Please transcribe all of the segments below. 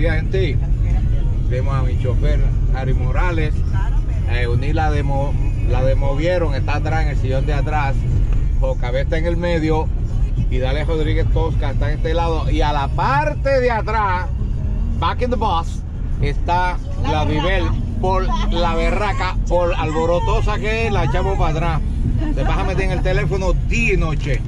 días, gente. Vemos a mi chofer, Harry Morales. Eh, Uní la, demo, la demovieron, está atrás, en el sillón de atrás. Jocabé está en el medio. Y Dale Rodríguez Tosca está en este lado. Y a la parte de atrás, back in the bus, está la, Vivel por la berraca, por alborotosa que es, la echamos para atrás. Te vas a meter en el teléfono día y noche.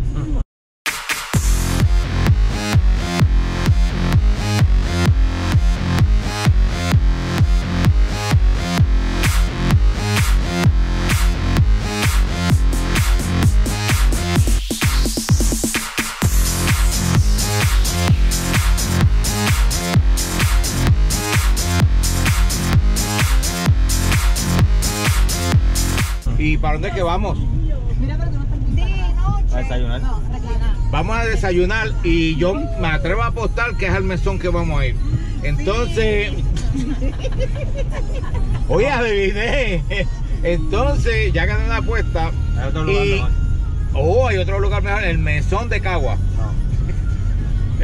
¿Y para dónde es que vamos? A desayunar. Vamos a desayunar y yo me atrevo a apostar que es al mesón que vamos a ir. Entonces, oye, adiviné. Entonces, ya gané una apuesta. Hay otro lugar y, mejor. oh, hay otro lugar mejor, el mesón de Cagua.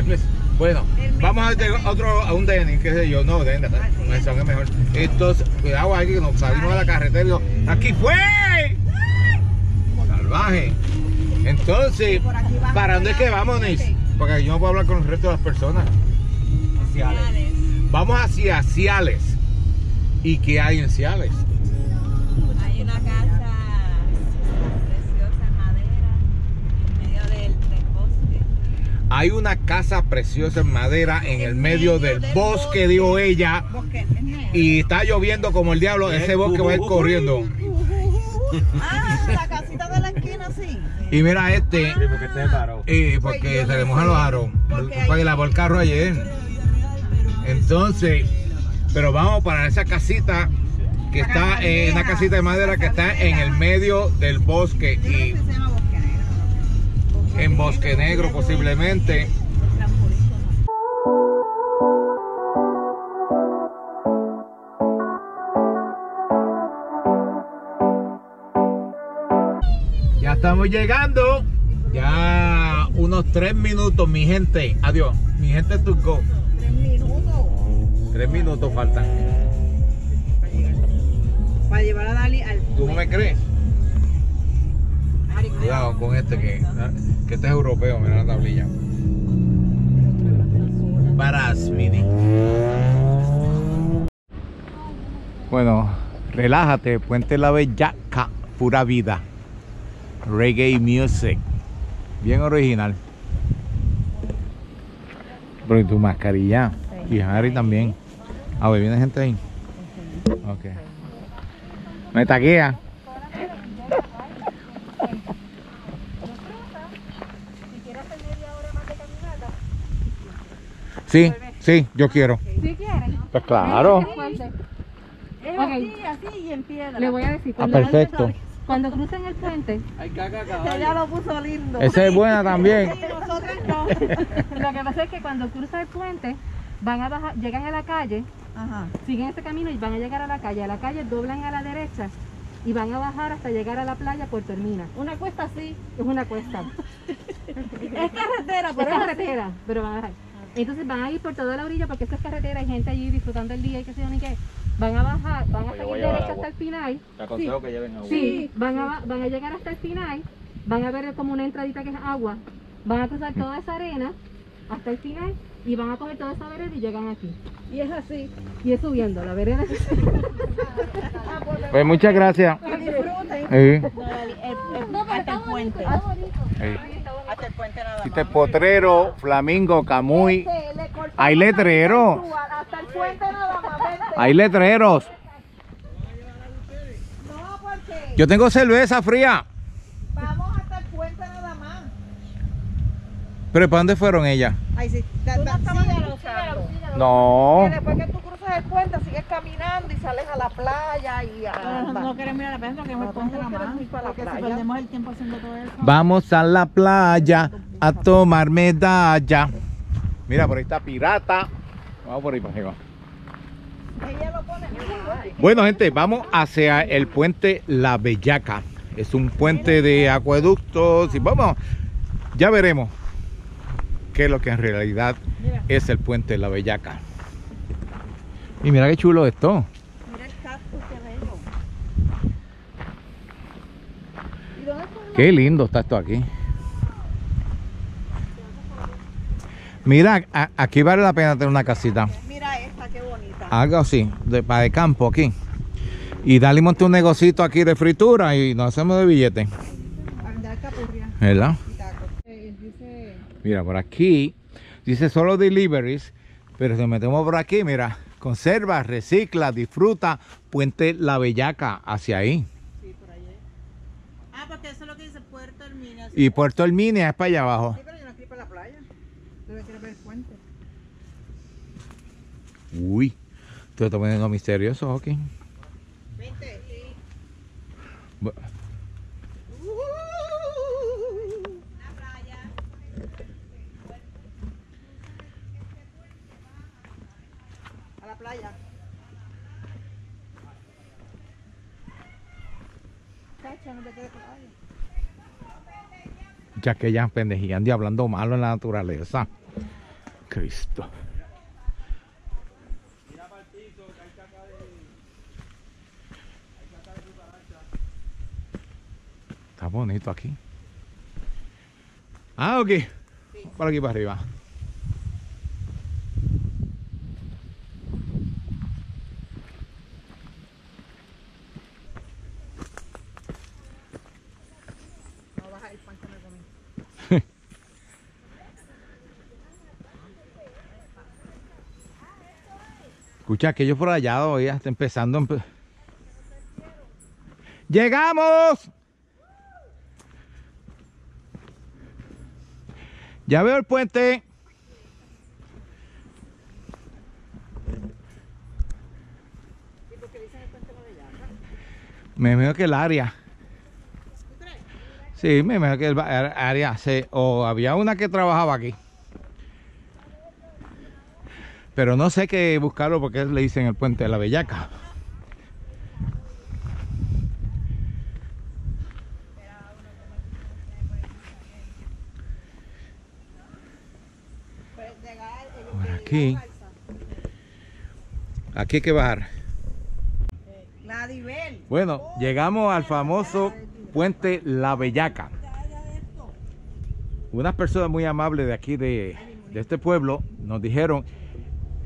Mes- Bueno, vamos a otro, a un Denny, qué sé yo, no, Denny, mesón es mejor. Entonces, cuidado aquí que nos salimos de la carretera y digo, aquí fue. Salvaje. Entonces, ¿para dónde es que vamos, Nis? Porque yo no puedo hablar con el resto de las personas. Vamos hacia Ciales. ¿Y qué hay en Ciales? Hay una casa preciosa en madera en medio del, del bosque. Hay una casa preciosa en madera en el medio del bosque, dijo ella. Y está lloviendo como el diablo. Ese bosque va a ir corriendo. Ah, la casita de la esquina, sí. Y mira este. Sí, porque este paró. eh, porque se le mojan los aros. Porque lavó el carro ayer. Entonces, pero vamos para esa casita que está en una casita de madera que está en el medio del bosque y Se llama Bosque Negro. en Bosque Negro posiblemente. Estamos llegando. Ya unos tres minutos, mi gente. Adiós. Mi gente to go. Tres minutos. Tres minutos faltan. Para llevar a Dali al ¿Tú no me crees? Cuidado con este que, que este es europeo, mira la tablilla. Paras mini. Bueno, relájate, Puente La Bellaca, pura vida. Reggae music. Bien original. Pero y tu mascarilla. Y Harry también. A ver, ¿viene gente ahí? Ok. Me taquea. Sí, sí, yo quiero. ¿Sí quieren? Pues claro. Es así, así y en piedra. Le voy a decir, Ah, perfecto. Cuando crucen el puente, Ella lo puso lindo. Esa es buena también. Nosotros no. lo que pasa es que cuando cruzan el puente, van a bajar, llegan a la calle, Ajá. siguen este camino y van a llegar a la calle. A la calle doblan a la derecha y van a bajar hasta llegar a la playa Puerto Hermina. Una cuesta así. Es una cuesta. Es carretera, pero es así. carretera, pero van a bajar. Entonces van a ir por toda la orilla porque esta es carretera, hay gente allí disfrutando el día y qué sé yo ni qué. Van a bajar, van a seguir agua. hasta el final. Te aconsejo que lleven agua. Sí, van a, van a llegar hasta el final, van a ver como una entradita que es agua, van a cruzar toda esa arena hasta el final y van a coger toda esa vereda y llegan aquí. Y es así. Y es subiendo, la vereda es Pues muchas gracias. Disfruten. Sí. No, hasta el puente. Sí. Hasta el puente nada más. Este potrero, flamingo, camuy. Este, Hay Hasta Hay letreros. No, porque Yo tengo cerveza fría. vamos hasta el puente nada más. Pero ¿para dónde fueron ellas? Ahí sí. Da, da, síguelo buscando. No. Que después que tú cruzas el puente, sigues caminando y sales a la playa y a... No, no queremos ir a la playa No, el puente tú no nada más. Porque si perdemos el tiempo haciendo todo eso. Vamos a la playa a tomar medalla. Mira, por ahí está pirata. Vamos por ahí para arriba. Ella lo pone... Bueno, gente, vamos hacia el puente La Bellaca. Es un puente de acueductos y vamos, ya veremos qué es lo que en realidad es el puente La Bellaca. Y mira qué chulo esto. Mira el cactus que bello. ¿Y dónde está el Qué lindo está esto aquí. Mira, a- aquí vale la pena tener una casita. Mira esta, qué bonita. Algo así, de, para de campo aquí. Y dale y monte un negocito aquí de fritura y nos hacemos de billete. ¿Verdad? Eh, dice, Mira, por aquí dice solo deliveries, pero si metemos por aquí, mira, conserva, recicla, disfruta, Puente La Bellaca hacia ahí. Ah, porque eso es lo que dice Puerto Hermina. Y Puerto Herminia es para allá abajo. Sí, pero yo no quiero ir para la playa. Yo quiero ver el puente. Uy, te estás poniendo misterioso, ok. Vente. Bu- La playa. A la playa. Cacha, no te. Ya que ya pendejando y hablando malo en la naturaleza. Cristo. Está bonito aquí. Ah, ok. Por aquí para arriba. No vas a ir pan que. Escucha, aquello por allá hoy está empezando. empe- ¡Llegamos! Ya veo el puente. Me imagino que el área. Sí, me imagino que el área. sí, o había una que trabajaba aquí. Pero no sé qué buscarlo porque le dicen el puente de la Bellaca. Pues llegar, ellos Por que aquí. Aquí hay que bajar. Bueno, llegamos al famoso puente La Bellaca. Unas personas muy amables de aquí de, de este pueblo nos dijeron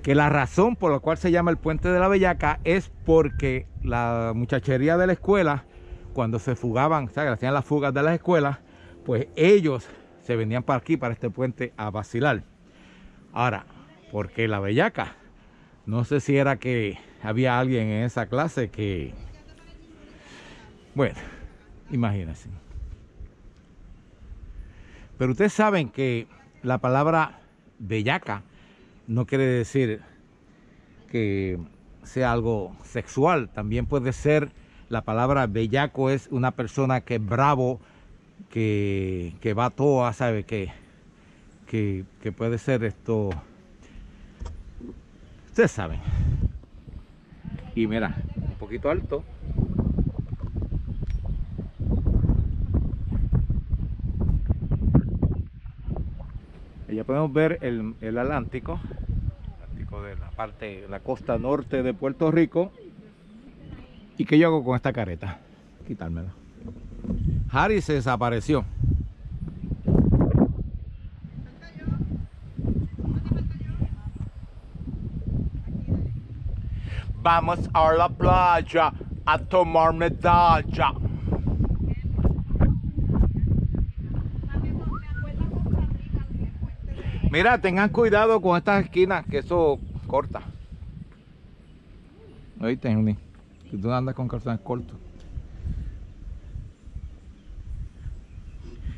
que la razón por la cual se llama el puente de la Bellaca es porque la muchachería de la escuela, cuando se fugaban, o sea, que hacían las fugas de las escuelas, pues ellos se venían para aquí, para este puente, a vacilar. Ahora, ¿por qué la Bellaca? No sé si era que había alguien en esa clase que... Bueno, imagínense. Pero ustedes saben que la palabra bellaca no quiere decir que sea algo sexual. También puede ser, la palabra bellaco es una persona que es bravo, que, que va a ¿sabe? Que, que puede ser esto... Ustedes saben. Y mira, un poquito alto. Ya podemos ver el, el Atlántico, Atlántico de la parte, la costa norte de Puerto Rico. ¿Y qué yo hago con esta careta? Quitármela. Harry se desapareció. Vamos a la playa a tomar medalla. Mira, tengan cuidado con estas esquinas, que eso corta. Oíste, Juni, si tú andas con calzones cortos.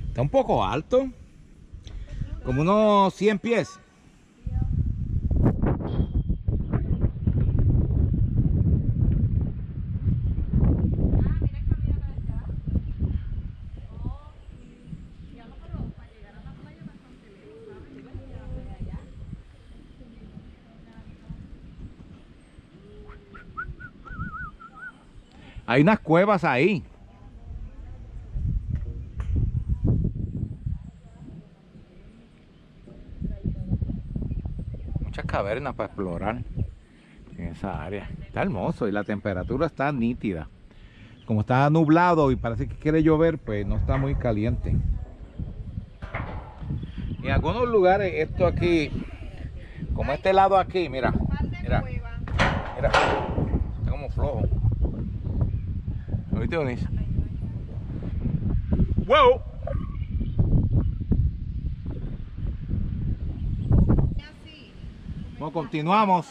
Está un poco alto. Como unos 100 pies. Hay unas cuevas ahí. Muchas cavernas para explorar. en esa área. Está hermoso y la temperatura está nítida. Como está nublado y parece que quiere llover, pues no está muy caliente. En algunos lugares esto aquí, como este lado aquí, mira, mira, mira, está como flojo. ¿Oíste, Onis? ¡Wow! Bueno, continuamos.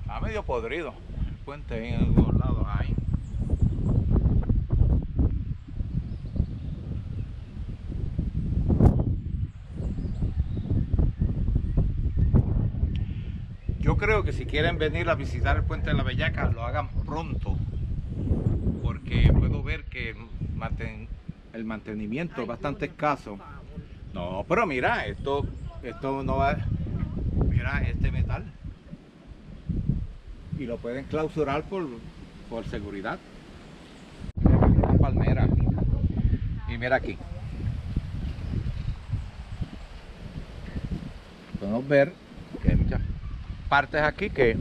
Está medio podrido el puente ahí en algunos lados ahí. Yo creo que si quieren venir a visitar el puente de la Bellaca, lo hagan pronto. Porque puedo ver que el mantenimiento es bastante escaso. No, pero mira, esto, esto no va. Mira este metal. Y lo pueden clausurar por, por seguridad. Una palmera. Y mira aquí. Podemos ver partes aquí que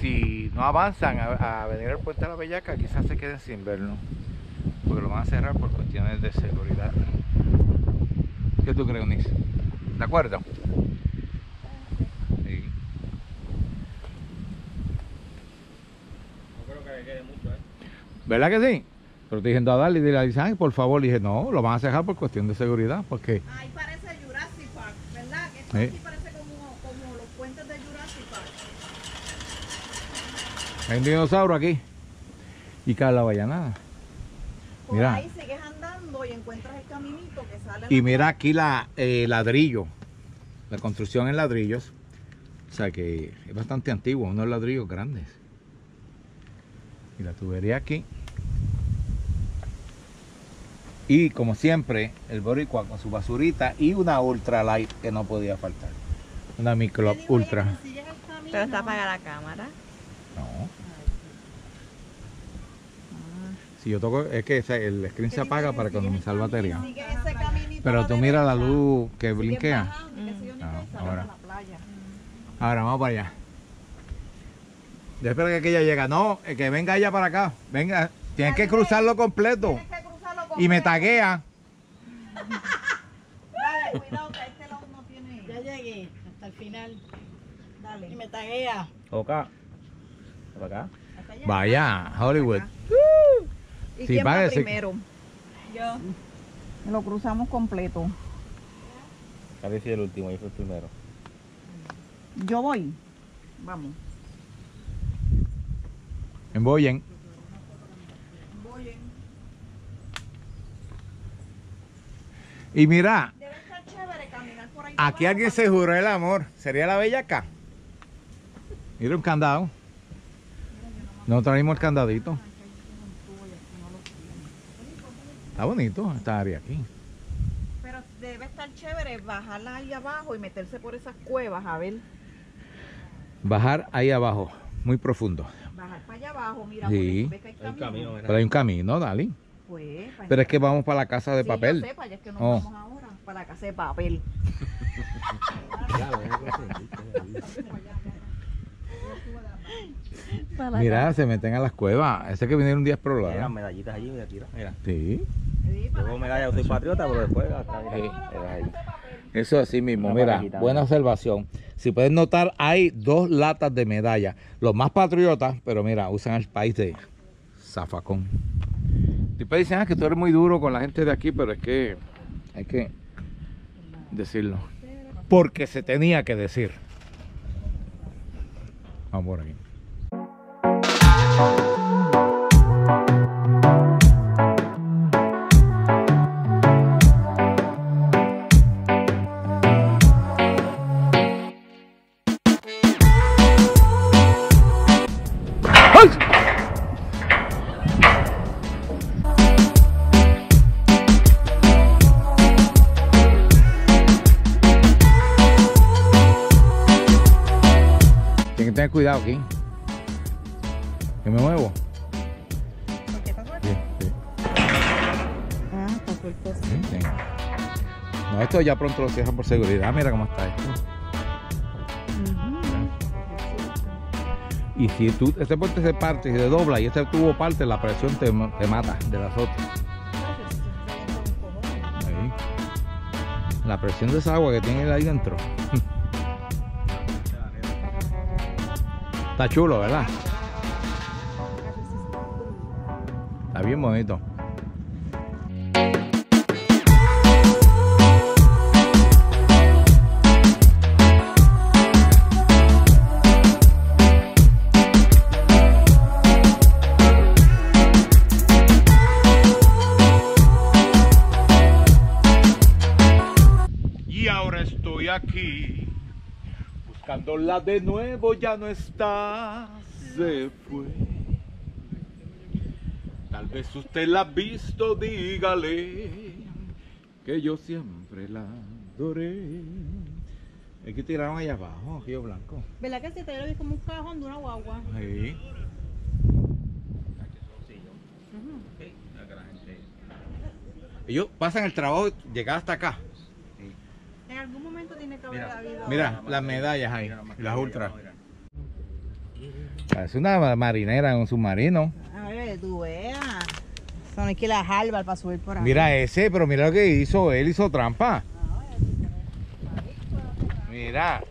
si no avanzan a, a venir al puente de la Bellaca, quizás se queden sin verlo. Porque lo van a cerrar por cuestiones de seguridad. ¿Qué tú crees, Unis? ¿De acuerdo? Sí. No creo que quede mucho, ¿eh? ¿Verdad que sí? Pero te diciendo a darle y dile a Isaac, por favor, le dije, no, lo van a cerrar por cuestión de seguridad, porque Ahí parece Jurassic Park, ¿verdad? Que puentes de Jurassic Park. hay un dinosaurio aquí. Y Carla vaya nada. Por Mira. ahí sigues andando y encuentras el caminito que sale. Y mira aquí la eh, ladrillo, la construcción en ladrillos. O sea que es bastante antiguo, unos ladrillos grandes. Y la tubería aquí. Y como siempre, el boricua con su basurita y una ultra light que no podía faltar. Una micro ultra. Pero está apagada la cámara. No. Si yo toco, es que ese- el screen se apaga para economizar batería. Pero tú mira la luz que blinquea. ni Ah, ahora. Ahora vamos para allá. Yo espero que ella llegue. No, eh, que venga ella para acá. Venga, tienes que cruzarlo completo. Y me taguea. Dale, cuidado que este lado no tiene. Ya llegué hasta el final. Dale. Y me taguea. Acá. ¿Para acá? Vaya, Hollywood. ¿Y Sí, quién va primero? Yo. Lo cruzamos completo. Casi sí el último, yo fui el primero. Yo voy. Vamos. En Boyen. Y mira, Debe estar chévere caminar por ahí. Aquí alguien se juró el amor. ¿Sería la bella acá? Mira un candado. No traímos el candadito. Está bonito esta área aquí. Pero debe estar chévere bajarla ahí abajo y meterse por esas cuevas, a ver. Bajar ahí abajo, muy profundo. Bajar para allá abajo, mira, Sí. por- ves que hay Hay un camino. Pero hay un camino, Dali. Pues, Pero es que vamos para la casa de Sí, papel. Yo sé, para allá es que nos Oh. vamos ahora, para la casa de papel. Mira, se meten a las cuevas. Ese que vinieron un día a Mira, medallitas allí, mira, tira. Mira. Sí, Luego la medalla, yo soy patriota, pero después hasta ahí. eso así mismo. Una Mira, parejita, buena ¿no? observación. Si pueden notar, hay dos latas de medalla. Los más patriotas, pero mira, usan el país de zafacón. Después dicen ah, que tú eres muy duro con la gente de aquí, pero es que hay que decirlo. Porque se tenía que decir. Vamos por aquí. Ya pronto lo cierran por seguridad. Mira cómo está esto. Y si tú, este puente se parte y se dobla y este tubo parte, la presión te, ma- te mata de las otras. Ahí. La presión de esa agua que tiene ahí dentro. Está chulo, ¿verdad? Está bien bonito. Buscándola de nuevo, ya no está, se fue. Tal vez usted la ha visto, dígale que yo siempre la adoré. Es que tiraron allá abajo, Río Blanco. ¿Verdad que si te lo vi como un cajón de una guagua? Sí. Ellos pasan el trabajo, llegar hasta acá. En algún momento tiene que haber habido. Mira, las medallas ahí, las ultras. Es una marinera en un submarino. A ver, tú veas. Son que las albas para subir por ahí. Mira ese, pero mira lo que hizo, él hizo trampa. Mira,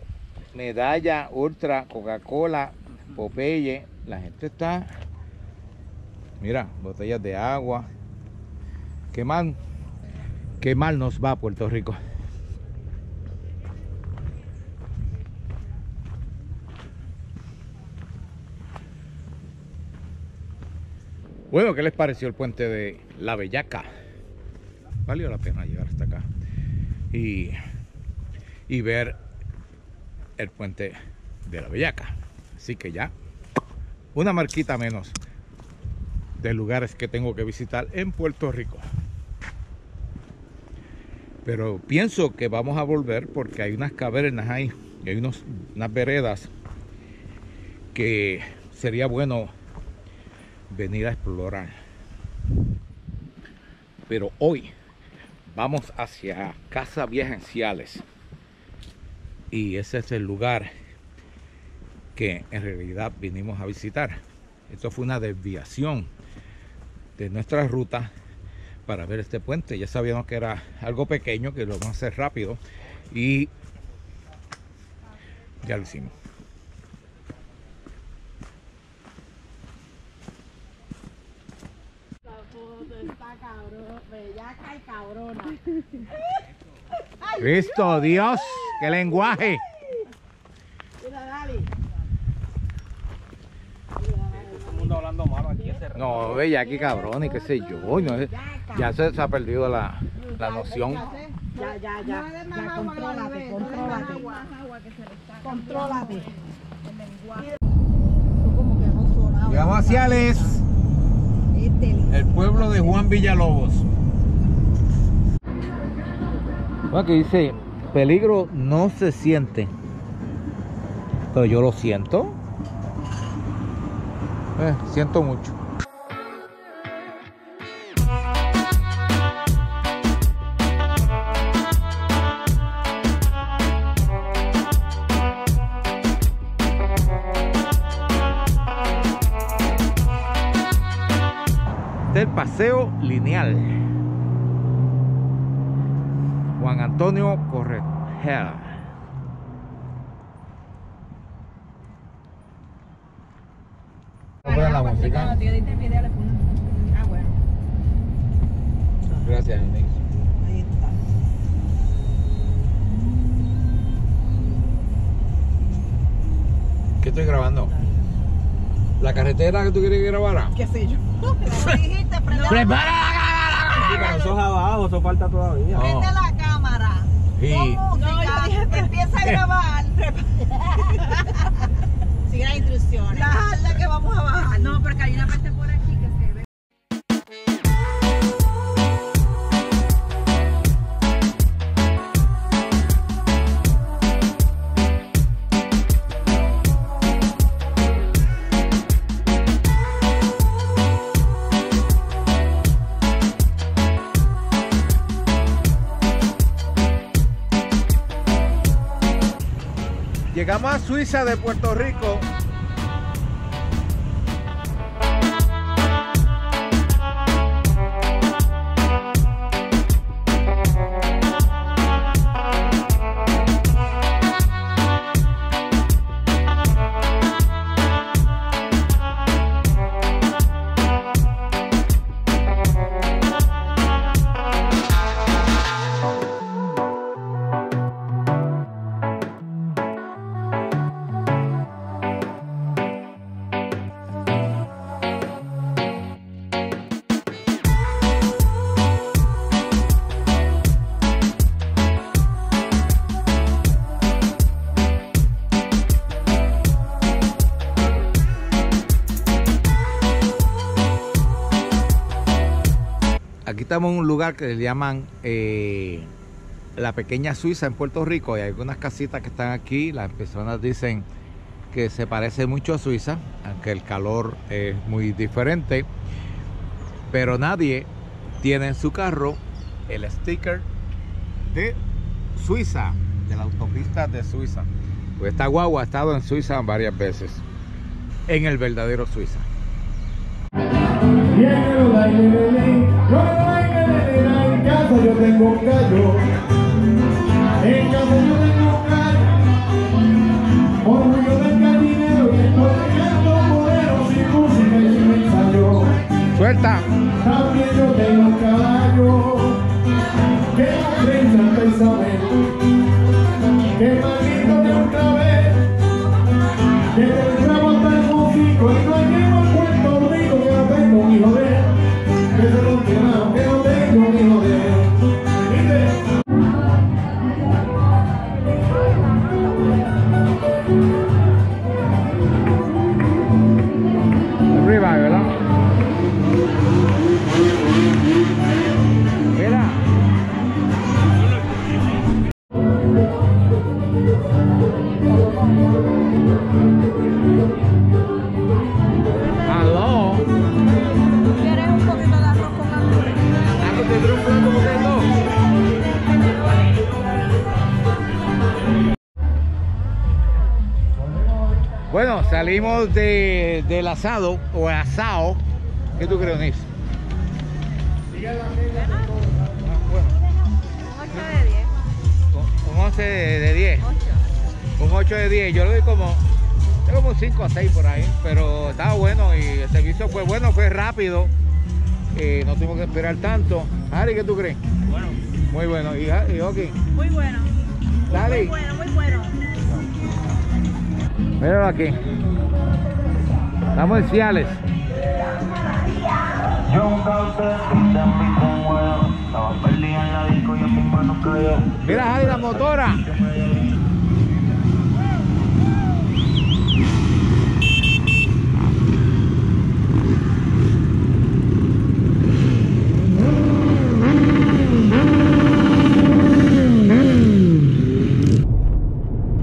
medalla, ultra, Coca-Cola, Popeye, la gente está. Mira, botellas de agua. Qué mal, qué mal nos va Puerto Rico. Bueno, ¿qué les pareció el puente de La Bellaca? Valió la pena llegar hasta acá y, y ver el puente de La Bellaca. Así que ya, una marquita menos de lugares que tengo que visitar en Puerto Rico. Pero pienso que vamos a volver porque hay unas cavernas ahí, y hay unos, unas veredas que sería bueno venir a explorar. Pero hoy vamos hacia Casa Vieja en. Y ese es el lugar que en realidad vinimos a visitar. Esto fue una desviación de nuestra ruta para ver este puente. Ya sabíamos que era algo pequeño, que lo vamos a hacer rápido. Y ya lo hicimos. Está cabrón, bellaca y cabrona. Cristo Dios, qué lenguaje. Mira, dale. Todo el mundo hablando malo aquí ese No, ve aquí cabrón y qué sé yo. no ya se, se ha perdido la, la noción. Ya, ya, ya. Ya, contrólate, contrólate. Contrólate. como que no sonaba. Llegamos a Ciales, el pueblo de Juan Villalobos. Aquí dice, peligro no se siente. Pero yo lo siento. Eh, siento mucho. Paseo lineal. Juan Antonio Correjera. la música. Ah, bueno. Gracias, Inés. Ahí está. ¿Qué estoy grabando? ¿La carretera que tú quieres que grabara? ¿Qué sé yo? Dijiste, ¡Prepara Sí, pero eso es abajo, eso falta todavía. No. prende la cámara. Sí. Música, empieza a grabar. Sigue las instrucciones. La que vamos a bajar. No, porque hay una parte por Suiza de Puerto Rico. Lugar que le llaman eh, la pequeña Suiza en Puerto Rico. Hay algunas casitas que están aquí. Las personas dicen que se parece mucho a Suiza, aunque el calor es muy diferente. Pero nadie tiene en su carro el sticker de Suiza, de la autopista de Suiza. Pues esta guagua ha estado en Suiza varias veces, en el verdadero Suiza. En casa yo tengo un gallo. En casa yo tengo un gallo. Orgullo del gallinero y estoy regando modelos sin música y sin ensayo. Suelta. También yo tengo un caballo. Que la prensa Santa Isabel. Salimos de, del asado o asado. ¿Qué tú crees, Nis? Un 8 de 10. Un 11 de, de 10. 8. Un 8 de 10. Yo le doy como, como 5 a 6 por ahí. Pero estaba bueno y el servicio fue bueno, fue rápido. Eh, no tuvimos que esperar tanto. Ari, ¿qué tú crees? Bueno, Muy bueno. ¿Y, y? Muy bueno. Dale. Bueno, muy bueno. Míralo aquí. Estamos en Ciales. Mira, Javi, la motora.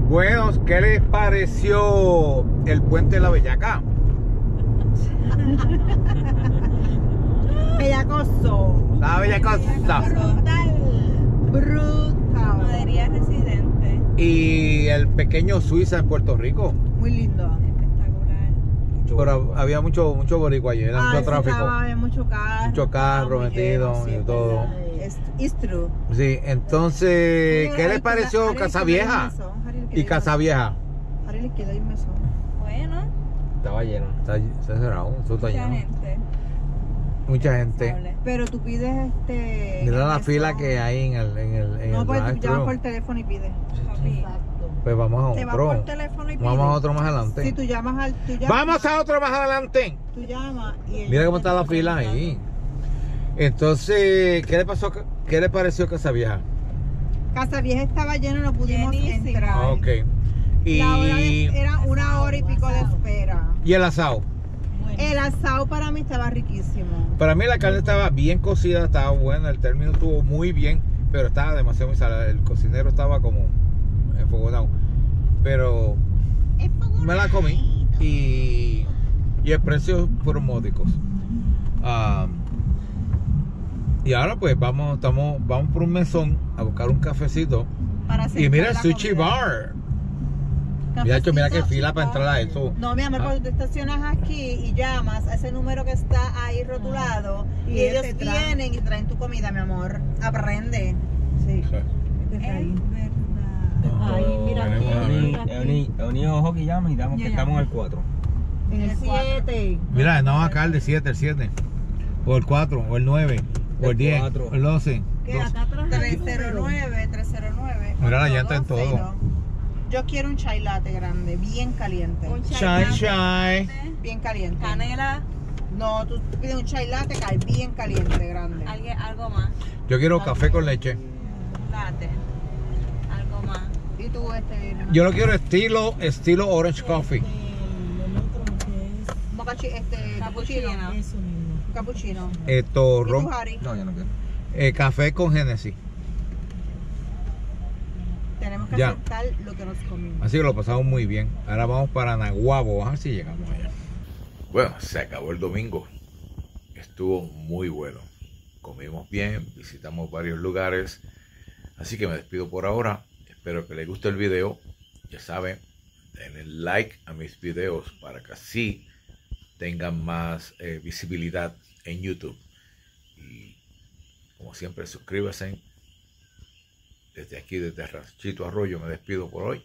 Bueno, ¿qué les pareció el puente de la Bellaca? Bellacoso. La Bellacosa. Brutal. Brutal. Madería residente. Y el pequeño Suiza en Puerto Rico. Muy lindo. Espectacular. Pero había mucho, mucho boricua allí, era Ah, mucho tráfico. estaba, había mucho carro. Mucho carro metido y todo. Es, true. Sí, entonces, ¿qué les pareció Casa Vieja y Casa Vieja? Harry, le queda un mesón. Bueno, estaba lleno. Está, está cerrado, eso está mucha lleno. gente. Mucha gente. Pero tú pides este. Mira la fila que hay en el, en el, en No, el pues tú llamas por teléfono y pides. Papi. Pues vamos a Te vas por otro. teléfono y pides. Vamos a otro más adelante. Si tú llamas al. Tú llamas, Vamos a otro más adelante. Tú llamas y. Mira cómo está la fila ahí. Entonces, ¿qué le pasó? ¿Qué le pareció Casa Vieja? Casa Vieja estaba lleno, no pudimos Llenísimo. entrar. Ok. Y, La hora de- era una hora y pico de espera. y el asado. El asado para mí estaba riquísimo. Para mí la carne estaba bien cocida, estaba buena, el término estuvo muy bien, pero estaba demasiado muy salada. El cocinero estaba como enfogonado. Pero me la comí y, y el precio fueron módicos. Ah, y ahora pues vamos, estamos, vamos por un mesón a buscar un cafecito. Para Y mira el sushi comida. bar. Mira, hecho, mira qué fila para entrar a eso. No, mi amor, Ah. cuando te estacionas aquí y llamas a ese número que está ahí rotulado y, Y ellos vienen y traen tu comida, mi amor. Aprende. Sí. Es verdad. Ahí, mira aquí. Mira. Euni, Euni ojo que llama y damos que estamos en el 4. En el 7. Mira, no acá el de 7, el 7. O el 4, o el 9, o el El 10, cuatro. o el 12. Que acá atrás 309, 309. Mira la llanta en todo. 820. Yo quiero un chai latte grande, bien caliente. Un Shine, chai latte, shine. Bien caliente. Canela, No, tú pides un chai latte cae bien caliente, grande. algo, algo más. Yo quiero café con leche. Latte. Algo más. Y tú, este. Yo lo quiero estilo, estilo orange coffee. El otro que mocachi- este, Cappuccino. cappuccino. es eso mismo. Cappuccino. Esto. No, yo no quiero. eh, café con Genesis. Tenemos que Ya. aceptar lo que nos comimos. Así que lo pasamos muy bien. Ahora vamos para Nahuabo. Vamos a ver si llegamos allá. Bueno, se acabó el domingo. Estuvo muy bueno. Comimos bien, visitamos varios lugares. Así que me despido por ahora. Espero que les guste el video. Ya saben, denle like a mis videos para que así tengan más eh, visibilidad en YouTube. Y como siempre, suscríbanse. Desde aquí, desde Ranchito Arroyo, me despido por hoy.